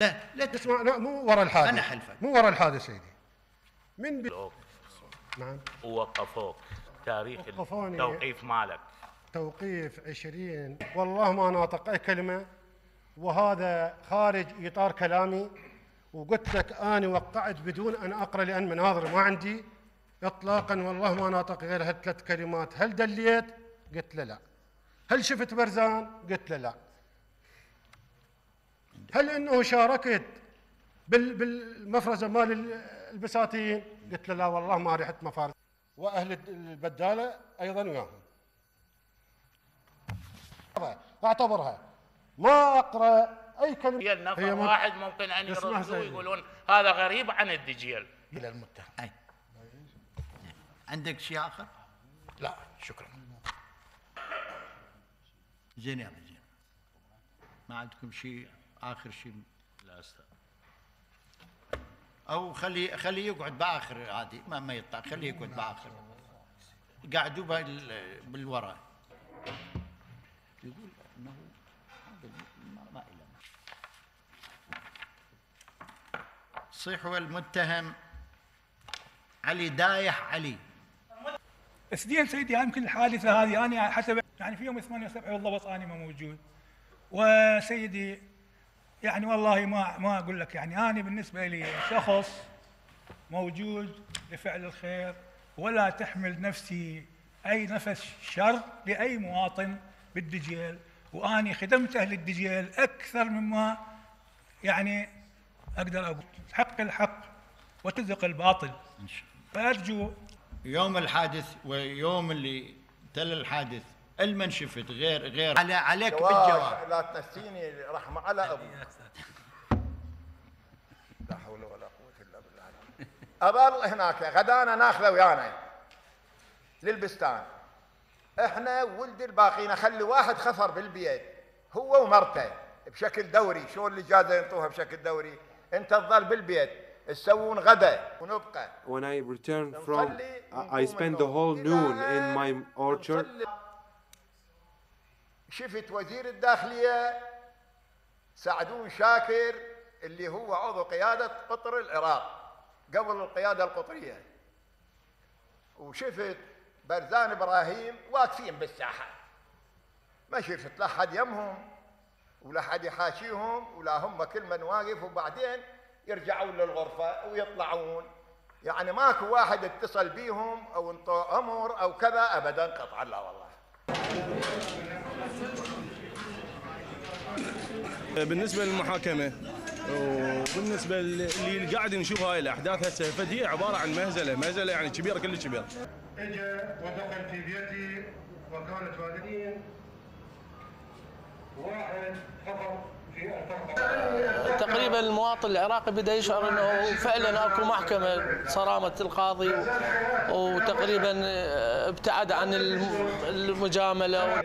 لا. لا تسمع اسمع لا مو ورا الحادث. أنا حلفك. مو ورا الحادث سيدي. من بي... نعم. ووقفوك تاريخ. التوقيف مالك. توقيف 20 والله ما ناطق اي كلمة وهذا خارج إطار كلامي وقلت لك أنا وقعت بدون أن أقرأ لأن مناظر ما عندي. اطلاقا والله ما ناطق غير هالثلاث كلمات. هل دليت؟ قلت له لا. هل شفت برزان؟ قلت له لا. هل انه شاركت بال بالمفرزة مال ال- البساتين؟ قلت له لا والله ما رحت مفارز وأهل البدالة أيضا وياهم. أعتبرها. ما أقرأ أي كلمة. هي النفر هي مت- واحد ممكن أن يردوا سيدي. يقولون هذا غريب عن الدجيل. إلى المتهم. أي. عندك شيء آخر؟ لا شكرا. زين يا زين. ما عندكم شيء؟ آخر شيء. لا أستاذ. أو خلي خليه يقعد بآخر عادي ما ما يطلع. خليه يقعد بآخر. قعدوا بال بالوراء. يقول إنه هذا ما, ما إله صيحوا المتهم علي دايح علي. اثنين سيدي يمكن الحادثة هذه. أنا حسب يعني في يوم 8 7 بالضبط أنا ما موجود. وسيدي يعني والله ما ما أقول لك يعني أنا بالنسبة لي شخص موجود لفعل الخير ولا تحمل نفسي أي نفس شر لأي مواطن بالدجيل. وأني خدمت أهل الدجيل أكثر مما يعني أقدر أقول. حق الحق وتزق الباطل. فأرجو يوم الحادث ويوم اللي تل الحادث المن شفت غير غير على عليك بالجواب. لا تنسيني رحمة. على أبوك لا حول ولا قوة إلا بالله. أظل هناك. غدانا ناخذه ويانا. للبستان. إحنا ولد الباقيين. خلي واحد خفر بالبيت. هو ومرته. بشكل دوري. شو الإجازة ينطوها بشكل دوري؟ أنت تظل بالبيت. تسوون غدا ونبقى. When I return from I spend the whole noon in my orchard. شفت وزير الداخلية سعدون شاكر اللي هو عضو قيادة قطر العراق قبل القيادة القطرية. وشفت برزان إبراهيم واقفين بالساحة. ما شفت لا حد يمهم ولا حد يحاشيهم ولا هم كل من واقف وبعدين يرجعون للغرفة ويطلعون. يعني ماكو واحد اتصل بيهم أو انطوا أمر أو كذا ابدا قطعا. لا والله. بالنسبة للمحاكمة وبالنسبة اللي قاعد نشوف هاي الأحداث هسه فدي عبارة عن مهزلة مهزلة يعني كبيره كل كبيره اجى ودخل في بيتي وكانت والدين واحد خطر في الفرقة. تقريبا المواطن العراقي بدا يشعر إنه فعلا أكو محكمة صرامة القاضي وتقريبا ابتعد عن الم- المجاملة.